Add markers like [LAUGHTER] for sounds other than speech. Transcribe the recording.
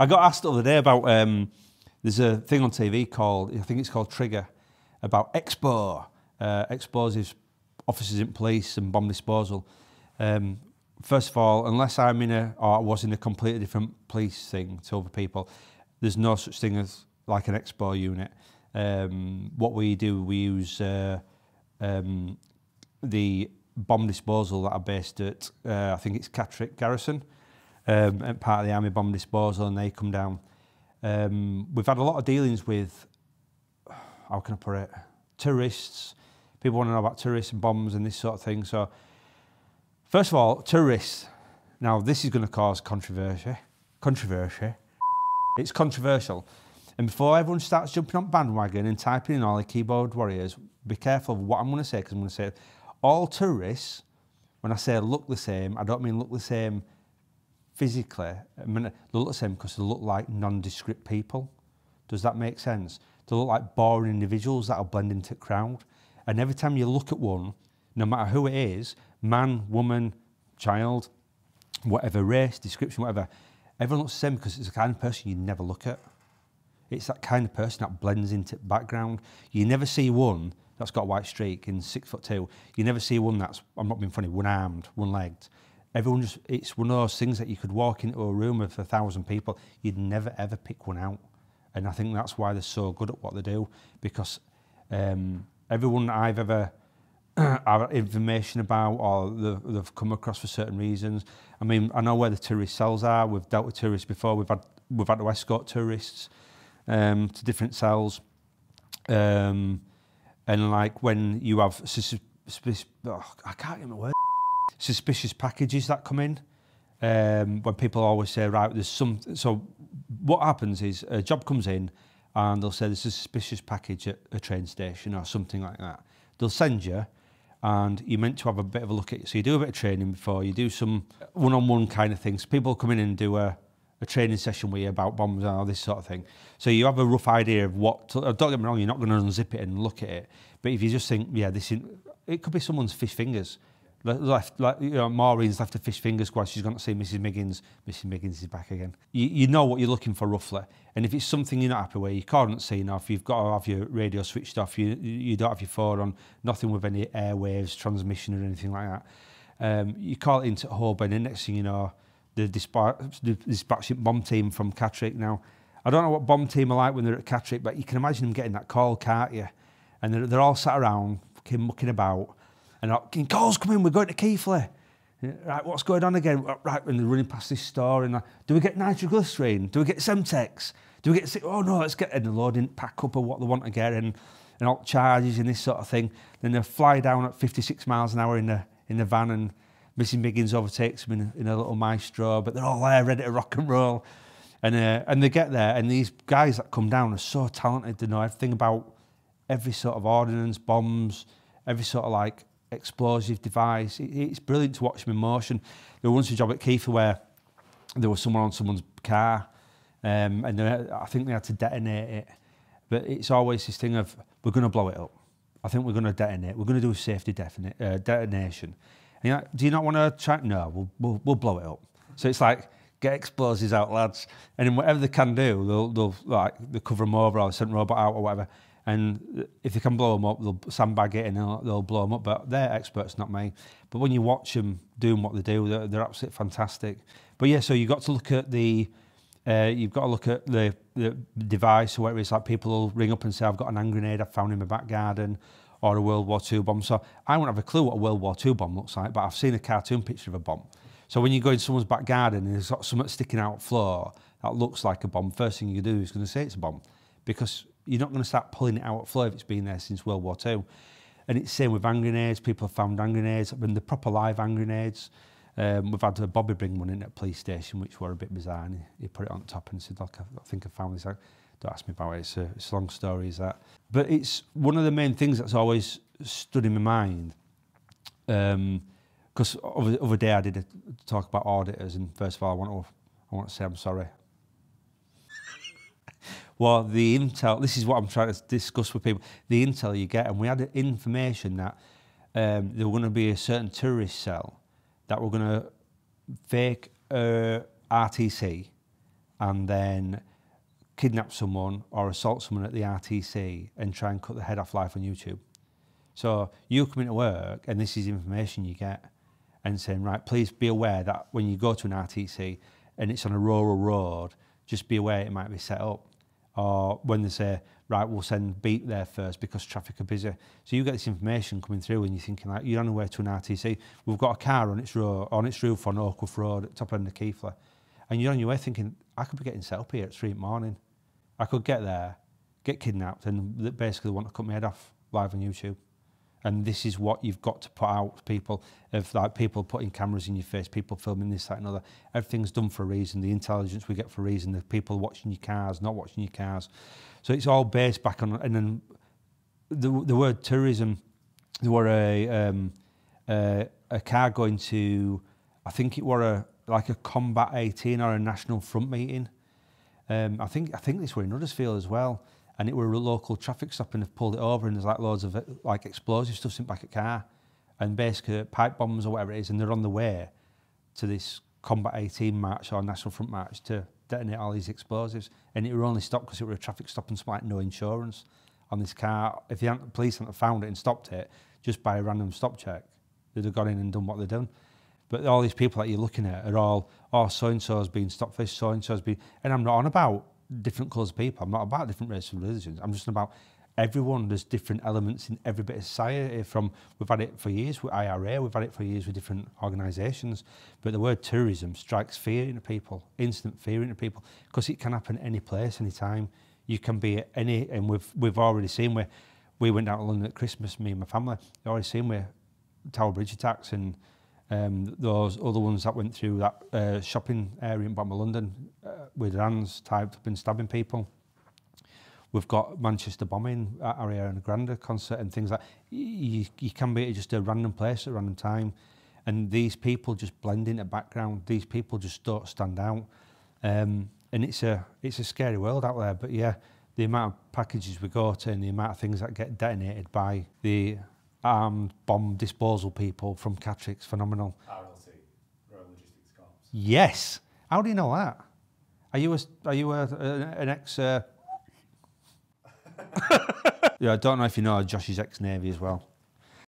I got asked the other day about um, there's a thing on TV called I think it's called Trigger about Expo. Uh, Expo's officers in police and bomb disposal. Um, first of all, unless I'm in a or I was in a completely different police thing to other people, there's no such thing as like an Expo unit. Um, what we do, we use uh, um, the bomb disposal that are based at, uh, I think it's Catrick Garrison, um, part of the Army Bomb Disposal and they come down. Um, we've had a lot of dealings with, how can I put it, tourists. People want to know about tourists and bombs and this sort of thing. So, first of all, tourists. Now, this is going to cause controversy. Controversy. It's controversial. And before everyone starts jumping on bandwagon and typing in all the keyboard warriors, be careful of what I'm going to say, because I'm going to say all tourists, when I say look the same, I don't mean look the same physically. I mean, they look the same because they look like nondescript people. Does that make sense? They look like boring individuals that'll blend into the crowd. And every time you look at one, no matter who it is, man, woman, child, whatever race, description, whatever, everyone looks the same because it's the kind of person you never look at. It's that kind of person that blends into background. You never see one that's got a white streak in six foot two. You never see one that's, I'm not being funny, one armed, one legged. Everyone just, it's one of those things that you could walk into a room of a thousand people, you'd never ever pick one out. And I think that's why they're so good at what they do because um, everyone I've ever [CLEARS THROAT] have information about or they've, they've come across for certain reasons. I mean, I know where the tourist cells are. We've dealt with tourists before. We've had we've had to escort tourists um, to different cells. Um, and like when you have oh, I can't word, suspicious packages that come in, um, when people always say, right, there's some, so what happens is a job comes in and they'll say there's a suspicious package at a train station or something like that. They'll send you and you're meant to have a bit of a look at it. So you do a bit of training before, you do some one-on-one kind of things. People come in and do a, a training session with you about bombs and all this sort of thing. So you have a rough idea of what. To, don't get me wrong, you're not going to unzip it and look at it. But if you just think, yeah, this, is, it could be someone's fish fingers. Left, like, you know, Maureen's left her fish fingers while She's going to see Mrs. Miggins. Mrs. Miggins is back again. You, you know what you're looking for roughly. And if it's something you're not happy with, you can't see enough, you've got to have your radio switched off, you, you don't have your phone on, nothing with any airwaves, transmission or anything like that. Um, you call it into Hobart and the next thing you know, the, dispatch, bomb team from Catterick now. I don't know what bomb team are like when they're at Catterick, but you can imagine them getting that call, can't you? And they're, they're all sat around, mucking about, and like, calls come in, we're going to Keighley. Right, what's going on again? Right, and they're running past this store, and like, do we get nitroglycerine? Do we get Semtex? Do we get, oh no, let's get, and the Lord didn't pack up of what they want to get, and, and all charges and this sort of thing. Then they fly down at 56 miles an hour in the, in the van, and Mrs. Miggins overtakes them in, in a little maestro, but they're all there ready to rock and roll. And, uh, and they get there, and these guys that come down are so talented. They know everything about every sort of ordnance, bombs, every sort of like explosive device. It, it's brilliant to watch them in motion. There was once a job at Keith where there was someone on someone's car, um, and they, I think they had to detonate it. But it's always this thing of we're going to blow it up. I think we're going to detonate. We're going to do a safety uh, detonation. And like, do you not want to try? No, we'll, we'll, we'll blow it up. So it's like, get explosives out, lads. And then whatever they can do, they'll, they'll like, they'll cover them over or send robot out or whatever. And if they can blow them up, they'll sandbag it and they'll, they'll blow them up. But they're experts, not me. But when you watch them doing what they do, they're, they're absolutely fantastic. But yeah, so you've got to look at the, uh, you've got to look at the, the device or whatever it's like. People will ring up and say, I've got an hand grenade I found in my back garden or a World War II bomb. So I won't have a clue what a World War II bomb looks like, but I've seen a cartoon picture of a bomb. So when you go in someone's back garden and there's got something sticking out floor that looks like a bomb, first thing you do is going to say it's a bomb because you're not going to start pulling it out at floor if it's been there since World War II. And it's same with hand grenades. People have found hand grenades, when the proper live hand grenades. Um, we've had a Bobby bring one in at a police station, which were a bit bizarre. And he, he put it on top and said, look, I, I think I found this. Don't ask me about it. It's a, it's a long story, is that. But it's one of the main things that's always stood in my mind. Because um, other, other day I did a talk about auditors, and first of all, I want to, I want to say I'm sorry. Well, the intel, this is what I'm trying to discuss with people. The intel you get, and we had information that um, there were going to be a certain tourist cell that were going to fake uh, RTC and then kidnap someone or assault someone at the RTC and try and cut the head off live on YouTube. So you come into work and this is information you get and saying, right, please be aware that when you go to an RTC and it's on a rural road, just be aware it might be set up. or when they say, right, we'll send beat there first because traffic are busy. So you get this information coming through and you're thinking like, you're on the way to an RTC, we've got a car on its road, on its roof on Oakwood Road at top end of Keighley. And you're on your way thinking, I could be getting set up here at three in the morning. I could get there, get kidnapped and basically want to cut my head off live on YouTube. And this is what you've got to put out people of like people putting cameras in your face people filming this that and other. Everything's done for a reason. The intelligence we get for a reason. The people watching your cars not watching your cars. So it's all based back on and then the, the word tourism there were a um, uh, a car going to I think it were a like a combat 18 or a national front meeting. Um, I think I think this were in Huddersfield as well and it were a local traffic stop and they've pulled it over and there's like loads of like explosive stuff sent back at car and basically pipe bombs or whatever it is and they're on the way to this Combat 18 march or National Front march to detonate all these explosives and it were only stopped because it were a traffic stop and like no insurance on this car. If the police hadn't found it and stopped it just by a random stop check, they'd have gone in and done what they've done. But all these people that you're looking at are all, oh, so-and-so's been stopped for this, so-and-so's been... And I'm not on about different colours of people. I'm not about different races and religions. I'm just about everyone. There's different elements in every bit of society. Eh, from we've had it for years with IRA, we've had it for years with different organisations. But the word tourism strikes fear into people, instant fear into people, because it can happen any place, any time. You can be at any, and we've we've already seen where we went down to London at Christmas, me and my family. Already seen where Tower Bridge attacks and um, those other ones that went through that uh, shopping area in of London uh, with hands tied up and stabbing people. We've got Manchester bombing at Ariana Grande concert and things like you, you can be at just a random place at a random time and these people just blend into background. These people just don't stand out. Um, and it's a it's a scary world out there. But yeah, the amount of packages we go to and the amount of things that get detonated by the armed bomb disposal people from Catrix, phenomenal. RLC, Royal Logistics Corps. Yes. How do you know that? Are you a, are you a, a, an ex? Uh... [LAUGHS] [LAUGHS] yeah, I don't know if you know Josh's ex Navy as well.